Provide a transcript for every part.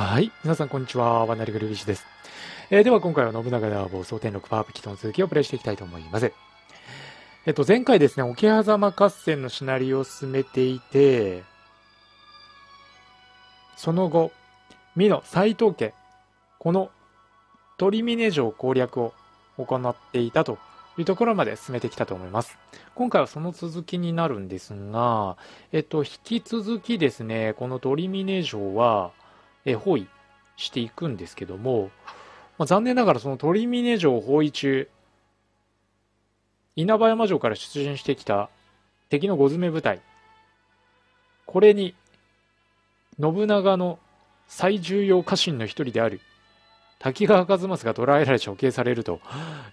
はい。皆さん、こんにちは。ワナリグルビシです。えー、では、今回は信長の暴走天6パープキットの続きをプレイしていきたいと思います。えっと、前回ですね、桶狭間合戦のシナリオを進めていて、その後、美濃斎藤家、この鳥峰城攻略を行っていたというところまで進めてきたと思います。今回はその続きになるんですが、えっと、引き続きですね、この鳥峰城は、え包囲していくんですけども、まあ、残念ながらその鳥峰城包囲中、稲葉山城から出陣してきた敵の五詰め部隊、これに、信長の最重要家臣の一人である滝川一益が捕らえられ処刑されると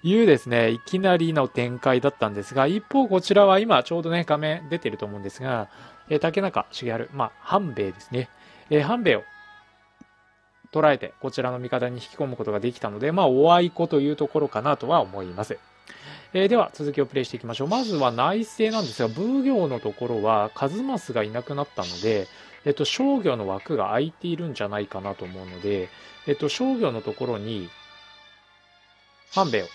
いうですね、いきなりの展開だったんですが、一方こちらは今ちょうどね、画面出てると思うんですが、え竹中重春、まあ、半兵衛ですね。え、半兵衛を捉えて、こちらの味方に引き込むことができたので、まあ、おあいこというところかなとは思います。えー、では、続きをプレイしていきましょう。まずは内政なんですが、奉行のところは、数増がいなくなったので、えっと、商業の枠が空いているんじゃないかなと思うので、えっと、商業のところに、半兵衛を。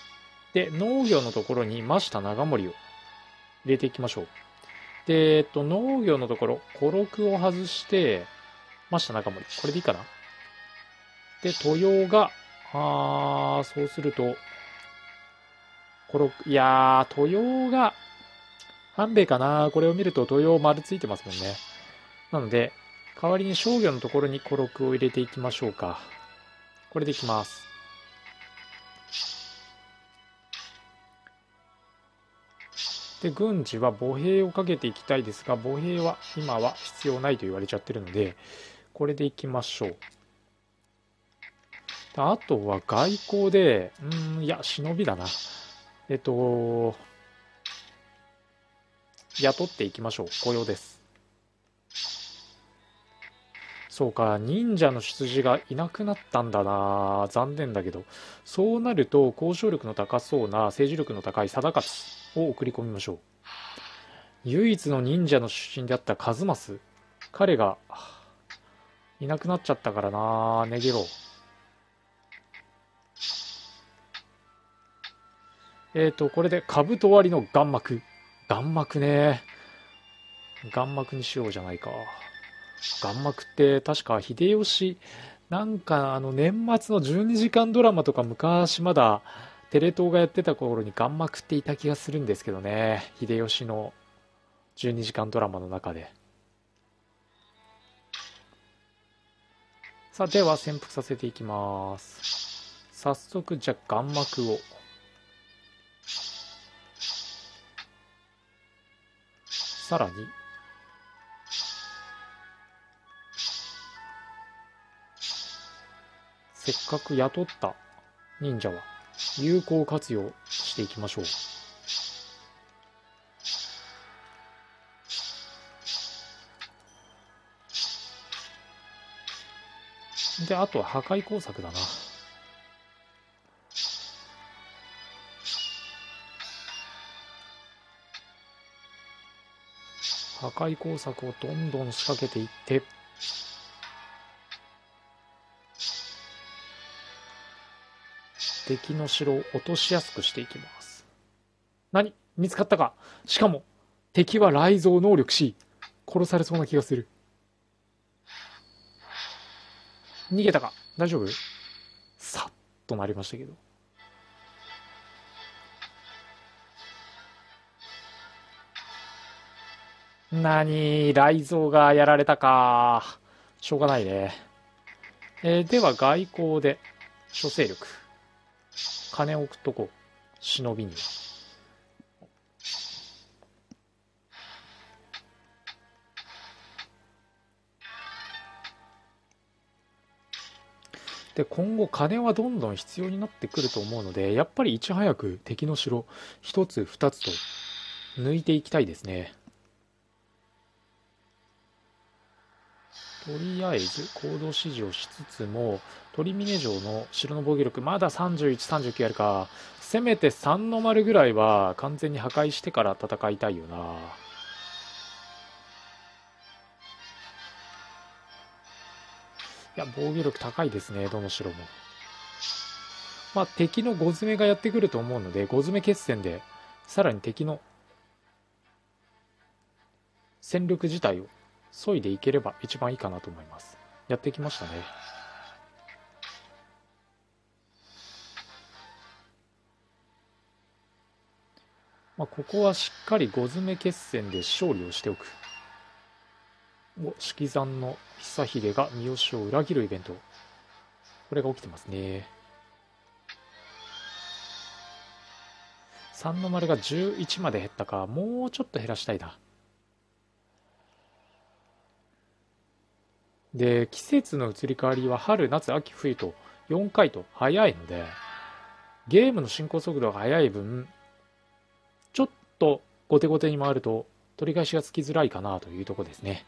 で、農業のところに真下長森を入れていきましょう。で、えっと、農業のところ、古録を外して、真下長森。これでいいかな？で、豊が、あー、そうすると、これ、いやー、豊が、半兵衛かなこれを見ると豊丸ついてますもんね。なので、代わりに商業のところにコロクを入れていきましょうか。これでいきます。で、軍事は歩兵をかけていきたいですが、歩兵は今は必要ないと言われちゃってるので、これでいきましょう。あとは外交で、うん、いや、忍びだな。えっと、雇っていきましょう。雇用です。そうか、忍者の出自がいなくなったんだな残念だけど。そうなると、交渉力の高そうな、政治力の高い貞勝を送り込みましょう。唯一の忍者の出身であった数正。彼が、いなくなっちゃったからな逃げろう。えっ、ー、と、これで兜割りの眼膜。眼膜ね。眼膜にしようじゃないか。眼膜って確か秀吉、なんかあの年末の12時間ドラマとか昔まだテレ東がやってた頃に眼膜っていた気がするんですけどね。秀吉の12時間ドラマの中で。さあ、では潜伏させていきます。早速、じゃあ眼膜を。さらに、せっかく雇った忍者は有効活用していきましょう。で、あとは破壊工作だな。破壊工作をどんどん仕掛けていって、敵の城を落としやすくしていきます。何？見つかったか？しかも、敵は雷蔵能力し、殺されそうな気がする。逃げたか？大丈夫？さっとなりましたけど。何雷蔵がやられたか。しょうがないね。えー、では外交で、諸勢力。金を置くとこ、忍びには。で、今後金はどんどん必要になってくると思うので、やっぱりいち早く敵の城一つ二つと抜いていきたいですね。とりあえず行動指示をしつつも鳥峰城の城の防御力まだ3139あるかせめて3の丸ぐらいは完全に破壊してから戦いたいよなや、防御力高いですね、どの城も。まあ、敵の5詰めがやってくると思うので、5詰め決戦で、さらに敵の戦力自体を削いでいければ一番いいかなと思います。やってきましたね。まあ、ここはしっかり5詰め決戦で勝利をしておく。お、式山の久秀が三好を裏切るイベント。これが起きてますね。3の丸が11まで減ったか。もうちょっと減らしたいな。で、季節の移り変わりは春、夏、秋、冬と4回と早いので、ゲームの進行速度が速い分、ちょっと後手後手に回ると取り返しがつきづらいかなというところですね。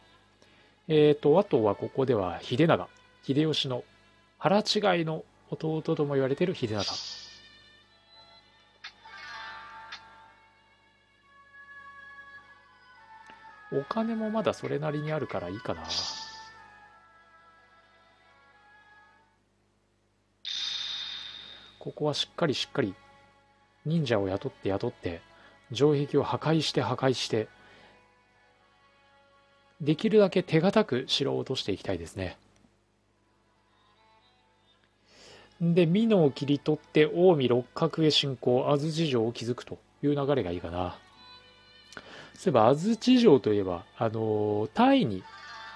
えっ、ー、と、あとはここでは秀長、秀吉の腹違いの弟とも言われている秀長。お金もまだそれなりにあるからいいかな。ここはしっかりしっかり忍者を雇って雇って城壁を破壊して破壊してできるだけ手堅く城を落としていきたいですね。で、美濃を切り取って近江六角へ進行、安土城を築くという流れがいいかな。そういえば安土城といえば、あのー、タイに、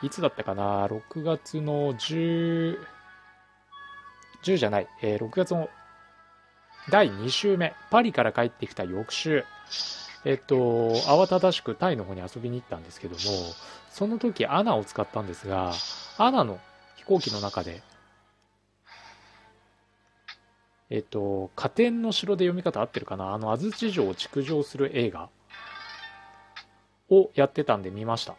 いつだったかな、6月の10、10じゃない、えー、6月の第2週目、パリから帰ってきた翌週、えっと、慌ただしくタイの方に遊びに行ったんですけども、その時アナを使ったんですが、アナの飛行機の中で、えっと、加点の城で読み方合ってるかな？あの、安土城を築城する映画をやってたんで見ました。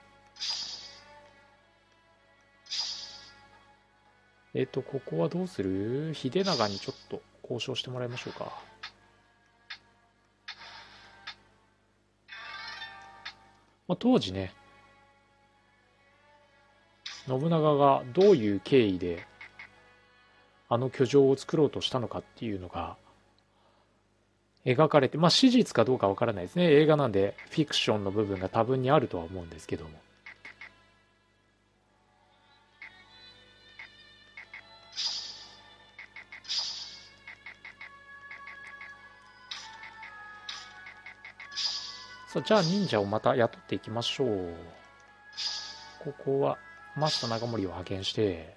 えっと、ここはどうする？秀長にちょっと交渉してもらいましょうか。まあ、当時ね、信長がどういう経緯であの居城を作ろうとしたのかっていうのが描かれて、まあ史実かどうかわからないですね。映画なんでフィクションの部分が多分にあるとは思うんですけども。さあ、じゃあ忍者をまた雇っていきましょう。ここは、マスター長森を派遣して、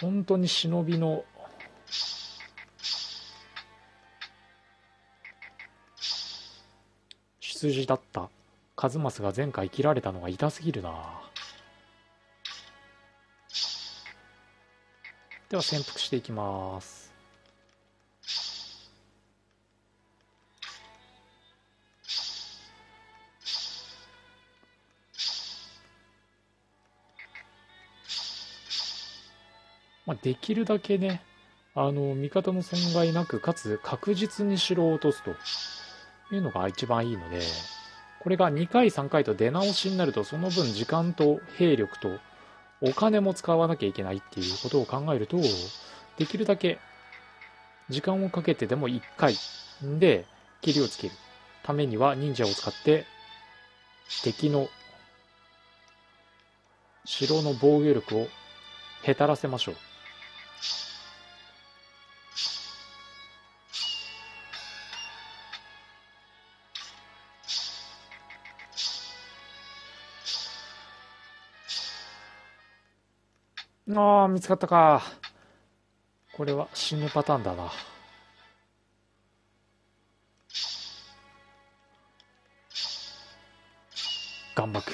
本当に忍びの、出自だった数正が前回切られたのが痛すぎるなでは潜伏していきますまあ、できるだけね、あの、味方の損害なく、かつ確実に城を落とすというのが一番いいので、これが2回3回と出直しになると、その分時間と兵力とお金も使わなきゃいけないっていうことを考えると、できるだけ時間をかけてでも1回で切りをつけるためには忍者を使って敵の城の防御力をへたらせましょう。ああ、見つかったか。これは死ぬパターンだな。岩幕。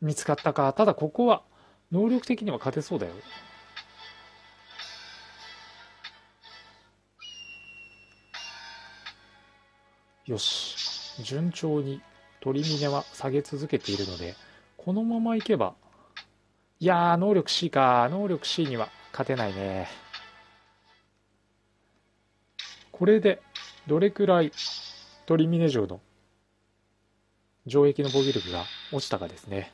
見つかったか。ただここは能力的には勝てそうだよ。よし。順調に鳥峰は下げ続けているので、このままいけば、いやー、能力 C か。能力 C には勝てないね。これで、どれくらい鳥峰城の城壁の防御力が落ちたかですね。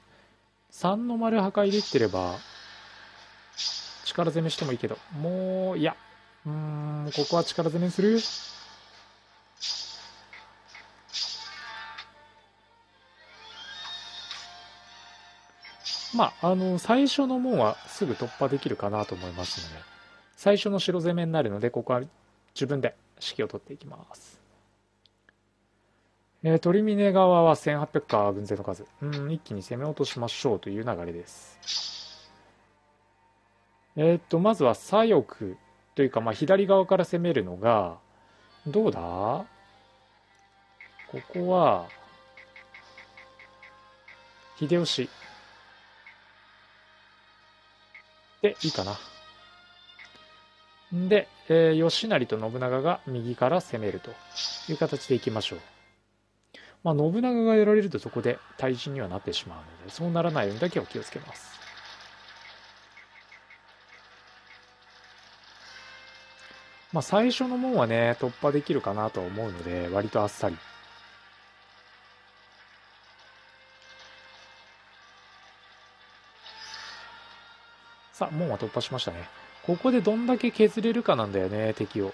3の丸破壊できてれば、力攻めしてもいいけど、もう、いや、うーん、ここは力攻めする？まあ、あの、最初の門はすぐ突破できるかなと思いますので、最初の城攻めになるので、ここは自分で指揮を取っていきます。えー、鳥峰側は1800か軍勢の数。うん、一気に攻め落としましょうという流れです。えー、っと、まずは左翼というか、まあ、左側から攻めるのが、どうだ？ここは、秀吉。で、いいかな。で、えー、吉成と信長が右から攻めるという形でいきましょう。まあ、信長がやられるとそこで対人にはなってしまうので、そうならないようにだけは気をつけます。まあ、最初の門はね、突破できるかなと思うので、割とあっさり。さあ、門は突破しましたね。ここでどんだけ削れるかなんだよね、敵を。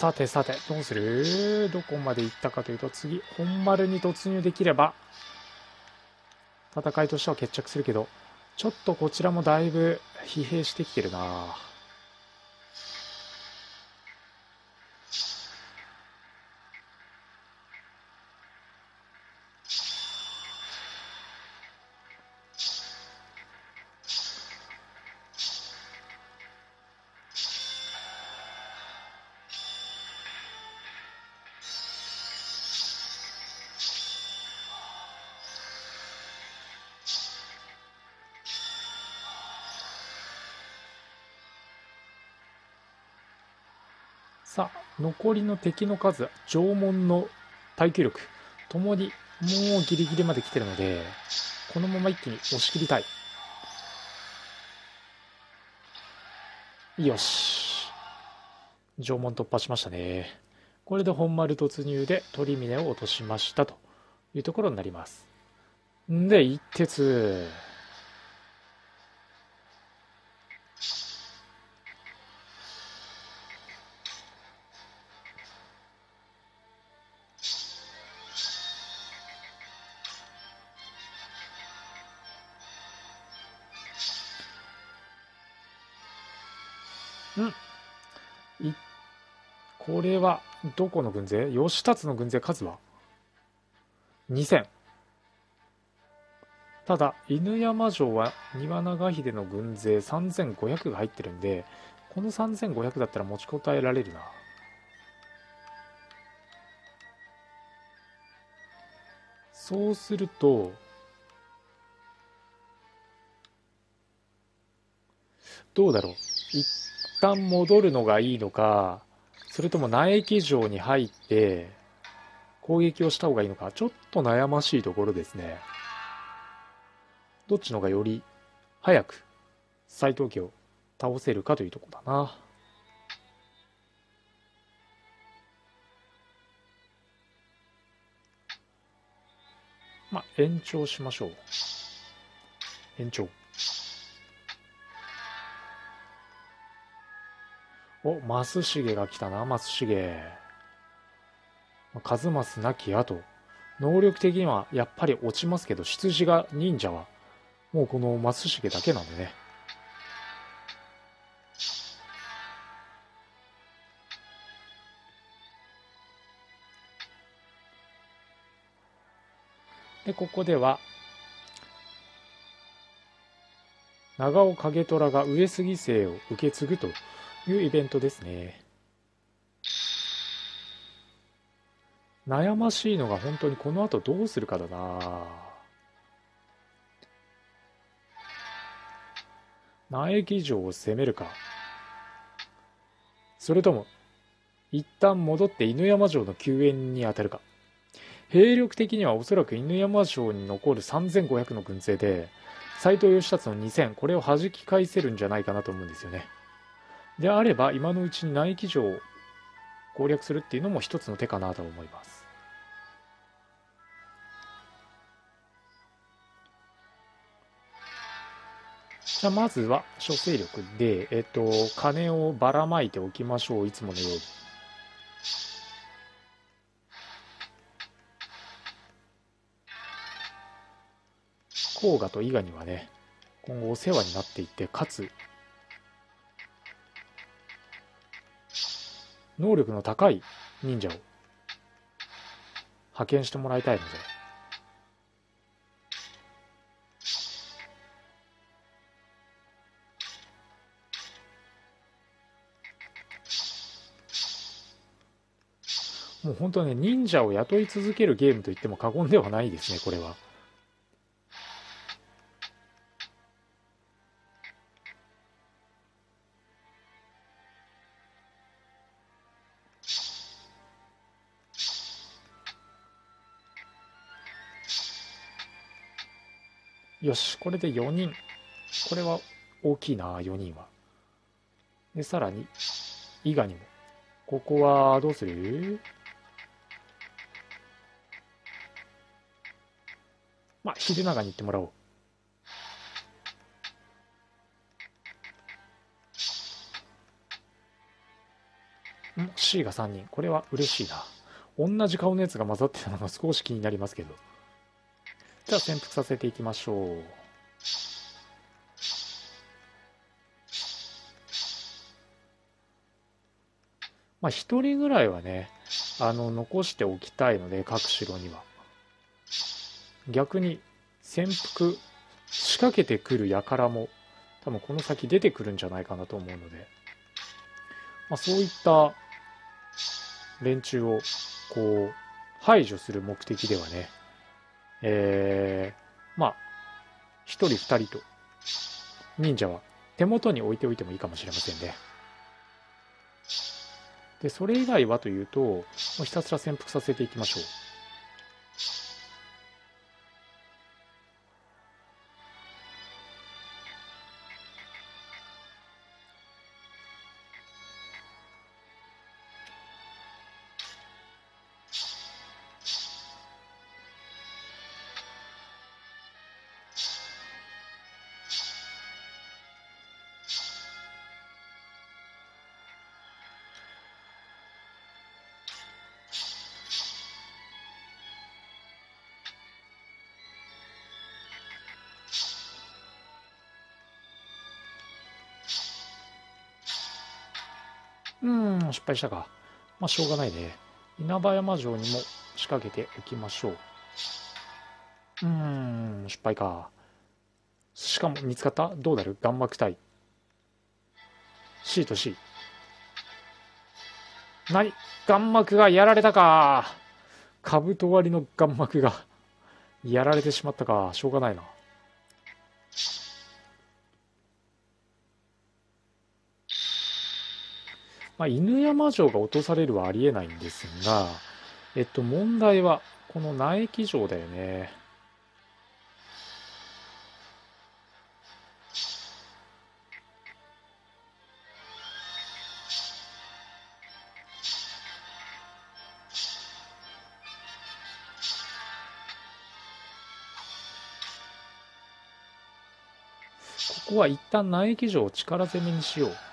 さてさて、どうする？どこまで行ったかというと、次、本丸に突入できれば、戦いとしては決着するけど、ちょっとこちらもだいぶ疲弊してきてるな。さあ、残りの敵の数、縄文の耐久力、ともにもうギリギリまで来てるので、このまま一気に押し切りたい。よし。縄文突破しましたね。これで本丸突入で鳥峰を落としましたというところになります。んで、一鉄。どこの軍勢？吉達の軍勢数は ?2000。ただ、犬山城は庭長秀の軍勢3500が入ってるんで、この3500だったら持ちこたえられるな。そうすると、どうだろう？一旦戻るのがいいのか、それとも内液城に入って攻撃をした方がいいのか、ちょっと悩ましいところですね。どっちのがより早く斎藤家を倒せるかというとこだな。まあ、延長しましょう。延長。お、松重が来たな、増重。数松なき後。能力的にはやっぱり落ちますけど、出自が忍者は、もうこの増重だけなんでね。で、ここでは、長尾景虎が上杉姓を受け継ぐというイベントですね。悩ましいのが本当にこの後どうするかだな。苗木城を攻めるか。それとも一旦戻って犬山城の救援に当たるか。兵力的にはおそらく犬山城に残る3500の軍勢で斎藤義達の2000これを弾き返せるんじゃないかなと思うんですよね。であれば今のうちに内城を攻略するっていうのも一つの手かなと思いますじゃあまずは諸勢力で、えっと、金をばらまいておきましょう。いつものように。甲賀と伊賀にはね、今後お世話になっていて、かつ、能力の高い忍者を派遣してもらいたいので、もう本当ね、忍者を雇い続けるゲームと言っても過言ではないですね、これは。よし、これで4人。これは大きいな、4人は。で、さらに、伊賀にも。ここは、どうする？まあ、秀長に行ってもらおう。ん ?C が3人。これは嬉しいな。同じ顔のやつが混ざってたのが少し気になりますけど。じゃあ潜伏させていきましょう。まあ、一人ぐらいはね、あの、残しておきたいので、各城には。逆に潜伏仕掛けてくる輩も多分この先出てくるんじゃないかなと思うので、まあ、そういった連中をこう排除する目的ではね、えー、まあ、1人2人と忍者は手元に置いておいてもいいかもしれませんね。で、それ以外はというと、もうひたすら潜伏させていきましょう。うん失敗したか。まあ、しょうがないね。稲葉山城にも仕掛けておきましょう。うーん、失敗か。しかも見つかった？どうなる？眼膜体。C と C。何眼膜がやられたか。兜割りの眼膜がやられてしまったか。しょうがないな。まあ、犬山城が落とされるはありえないんですが、えっと、問題は、この苗木城だよね。ここは一旦苗木城を力攻めにしよう。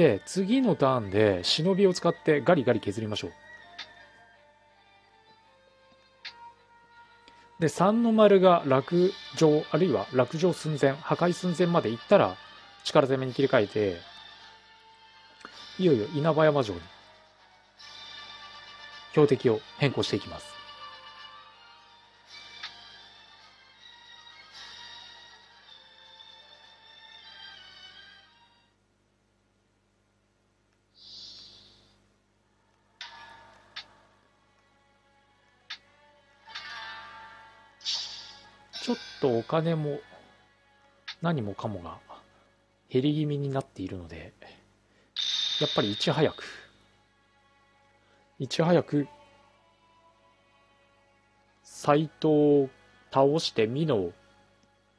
で、次のターンで忍びを使ってガリガリ削りましょう。で三の丸が落城あるいは落城寸前破壊寸前まで行ったら力攻めに切り替えていよいよ稲葉山城に標的を変更していきますちょっとお金も何もかもが減り気味になっているので、やっぱりいち早く、いち早く、斎藤を倒して美濃を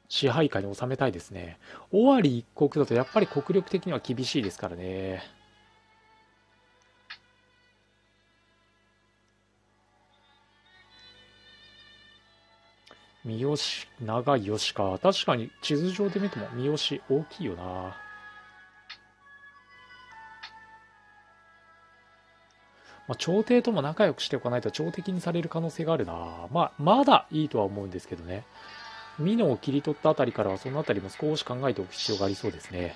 支配下に収めたいですね。尾張一国だとやっぱり国力的には厳しいですからね。三好、長い吉か。確かに地図上で見ても三好大きいよな。まあ、朝廷とも仲良くしておかないと朝敵にされる可能性があるな。まあ、まだいいとは思うんですけどね。美濃を切り取ったあたりからはそのあたりも少し考えておく必要がありそうですね。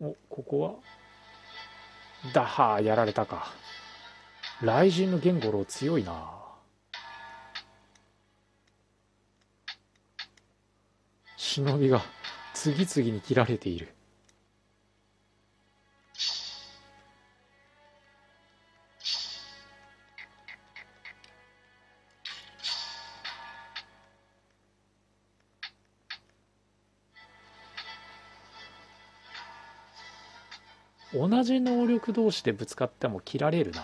お、ここは？ダハやられたか。雷神の源五郎強いな。忍びが次々に切られている。同じ能力同士でぶつかっても切られるな。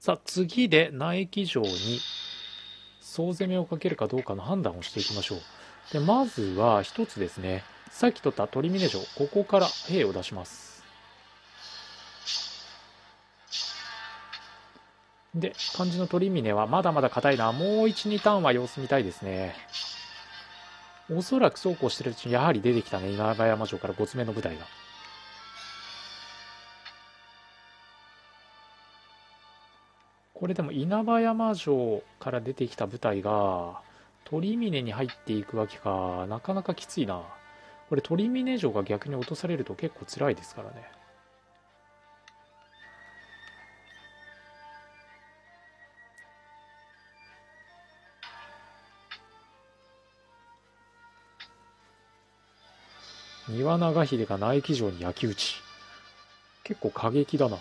さあ、次で苗木城に総攻めをかけるかどうかの判断をしていきましょう。で、まずは一つですね。さっき取った鳥峰城、ここから兵を出します。で、漢字の鳥峰はまだまだ硬いな。もう1、2ターンは様子見たいですね。おそらくそうこうしてるうちにやはり出てきたね。稲葉山城から5つ目の部隊が。これでも稲葉山城から出てきた部隊が鳥峰に入っていくわけか。なかなかきついな。これ鳥峰城が逆に落とされると結構辛いですからね。庭長秀が内気城に焼き打ち。結構過激だな。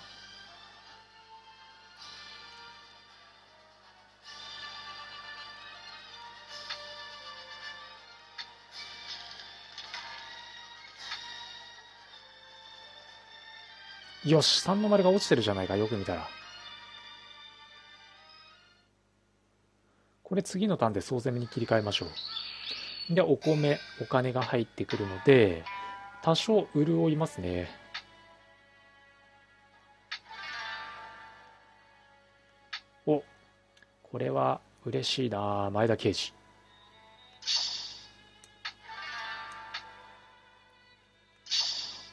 よし、三の丸が落ちてるじゃないか、よく見たら。これ次のターンで総攻めに切り替えましょう。で、お米、お金が入ってくるので、多少潤いますね。お、これは嬉しいな前田刑事。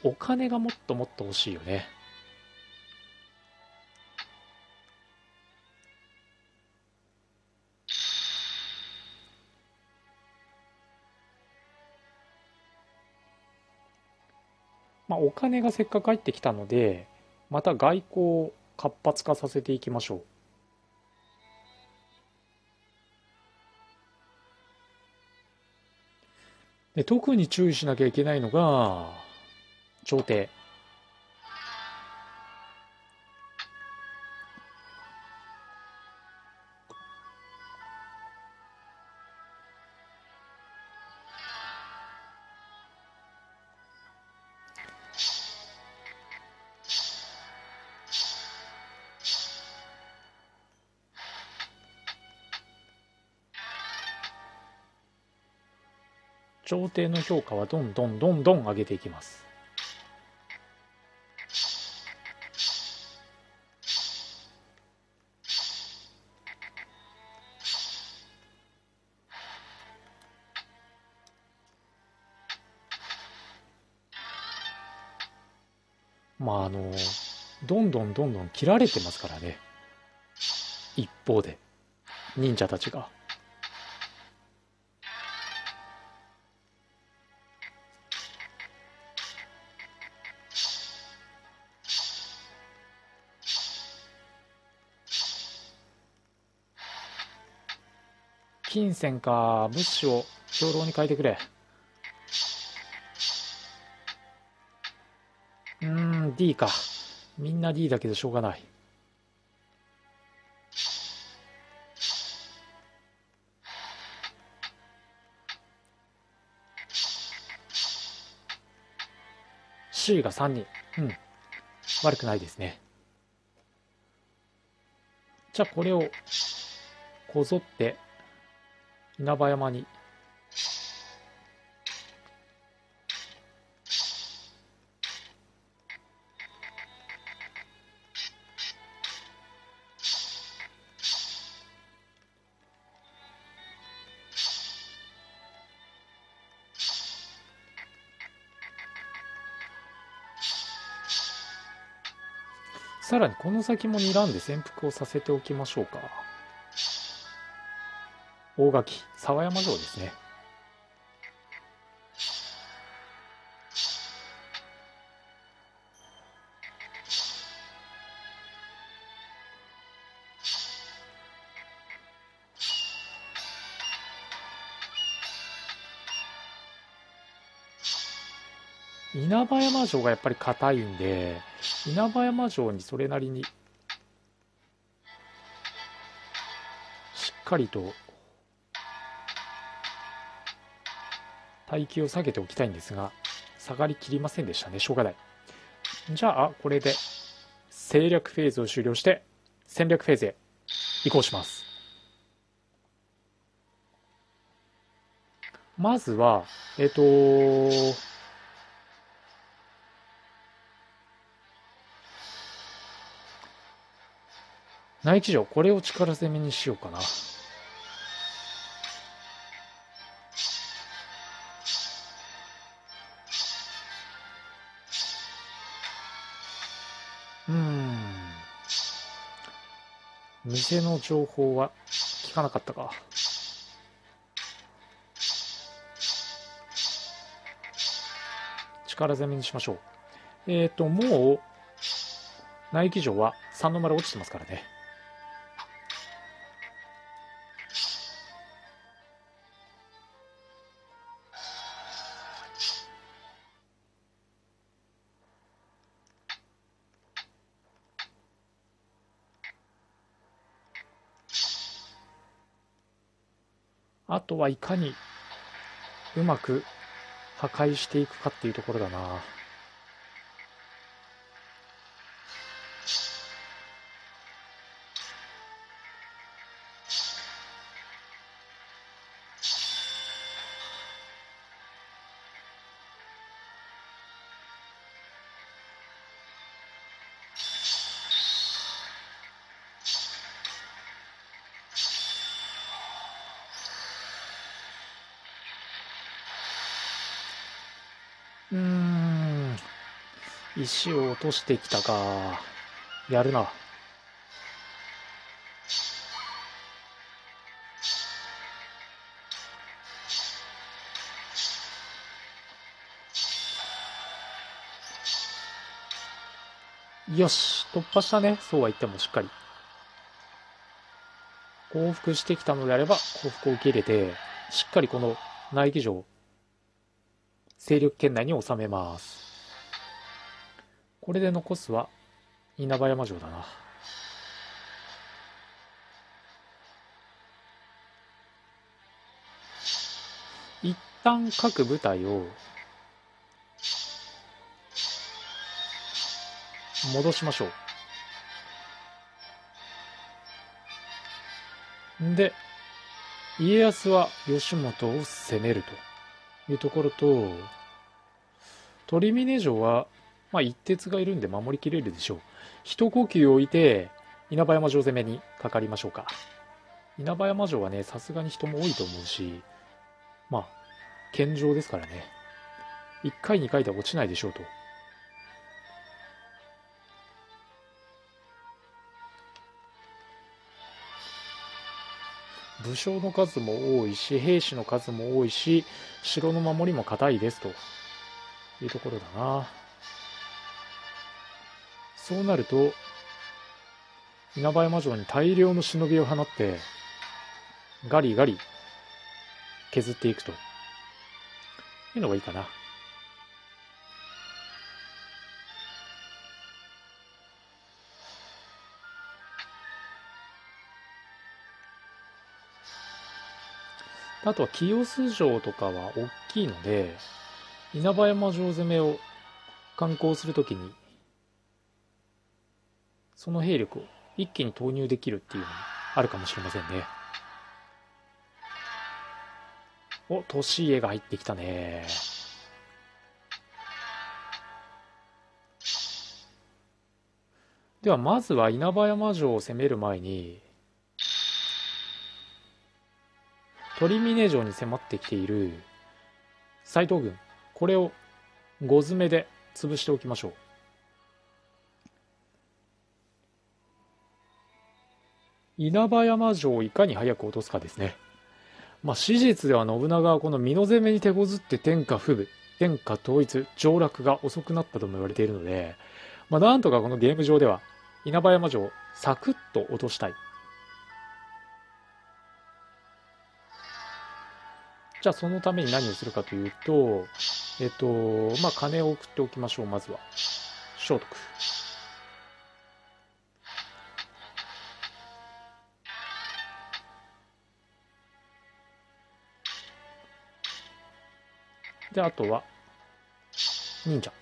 お金がもっともっと欲しいよね。お金がせっかく入ってきたので、また外交を活発化させていきましょう。で特に注意しなきゃいけないのが、朝廷。朝廷の評価はどんどんどんどん上げていきます。まああのどんどんどんどん切られてますからね。一方で忍者たちが。金銭か。物資を兵糧に変えてくれ。うん D か。みんな D だけどしょうがない。C が3人。うん。悪くないですね。じゃあこれをこぞって稲葉山に。さらにこの先も睨んで潜伏をさせておきましょうか。大垣沢山城ですね。稲葉山城がやっぱり硬いんで稲葉山城にそれなりにしっかりと待機を下げておきたいんですが下がりきりませんでしたね。しょうがない。じゃあこれで政略フェーズを終了して戦略フェーズへ移行します。まずはえっ、と内地城これを力攻めにしようかな。うん。店の情報は聞かなかったか。力攻めにしましょう。えっ、ー、ともう内気城は三の丸落ちてますからね。あとはいかにうまく破壊していくかっていうところだな。うーん。石を落としてきたか。やるな。よし、突破したね。そうは言ってもしっかり。降伏してきたのであれば、降伏を受け入れて、しっかりこの内議場勢力圏内に収めます。これで残すは稲葉山城だな。一旦各部隊を戻しましょう。で、家康は義元を攻めると。いうところと、鳥峰城は、まあ、一徹がいるんで守りきれるでしょう。一呼吸置いて、稲葉山城攻めにかかりましょうか。稲葉山城はね、さすがに人も多いと思うし、まあ、健常ですからね。1回2回で落ちないでしょうと。武将の数も多いし、兵士の数も多いし、城の守りも堅いですというところだな。そうなると、稲葉山城に大量の忍びを放って、ガリガリ削っていくというのがいいかな。あとは清洲城とかは大きいので、稲葉山城攻めを観光するときに、その兵力を一気に投入できるっていうのもあるかもしれませんね。お、年家が入ってきたね。では、まずは稲葉山城を攻める前に、鳥峰城に迫ってきている斎藤軍これを5詰めで潰しておきましょう。稲葉山城をいかに早く落とすかですね。まあ史実では信長はこの美濃攻めに手こずって天下不武天下統一上洛が遅くなったとも言われているのでまあなんとかこのゲーム上では稲葉山城をサクッと落としたい。じゃあそのために何をするかというと、えっと、まあ、金を送っておきましょう、まずは。聖徳。で、あとは、忍者。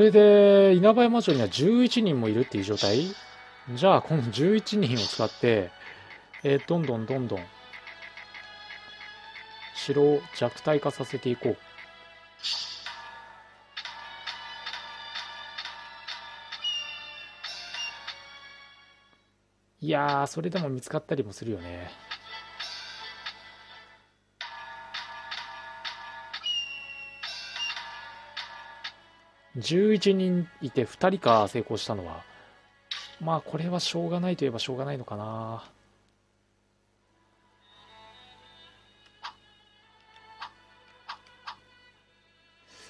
れで稲葉山城には11人もいるっていう状態？じゃあこの11人を使って、えー、どんどんどんどん城を弱体化させていこう。いやー、それでも見つかったりもするよね。11人いて2人か成功したのは、まあこれはしょうがないといえばしょうがないのかな。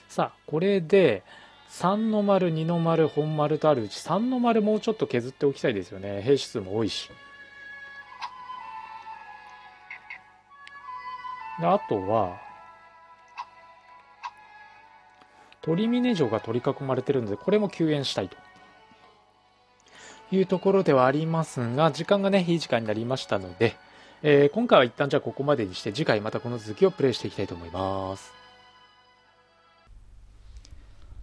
さあ、これで、3の丸、2の丸、本丸とあるうち、3の丸もうちょっと削っておきたいですよね。兵士数も多いし。であとは、鳥峰城が取り囲まれてるので、これも救援したいというところではありますが、時間がね、いい時間になりましたので、えー、今回は一旦じゃあここまでにして、次回またこの続きをプレイしていきたいと思います。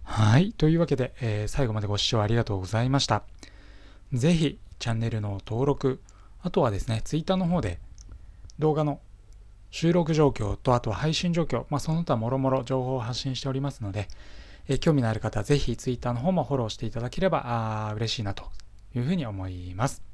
はい。というわけで、えー、最後までご視聴ありがとうございました。ぜひ、チャンネルの登録、あとはですね、Twitter の方で動画の収録状況と、あとは配信状況、まあ、その他もろもろ情報を発信しておりますので、えー、興味のある方はぜひツイッターの方もフォローしていただければあ嬉しいなというふうに思います。